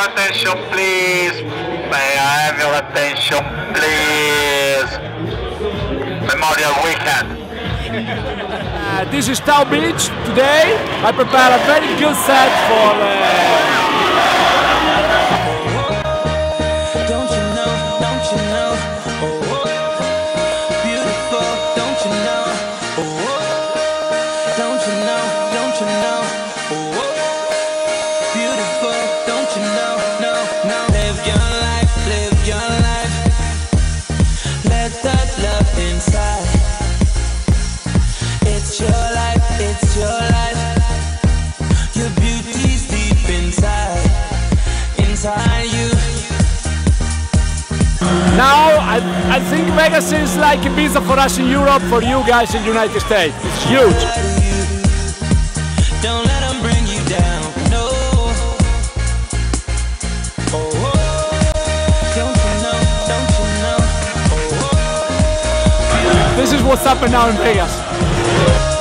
your attention, please? May I have your attention, please? Memorial Weekend. Uh, this is TAO Beach. Today I prepare a very good set for uh, Don't you know, don't you know, it's your life, it's your life, now. I, I think Vegas is like Ibiza for us in Europe, for you guys in the United States. It's huge. This is what's happening now in Vegas.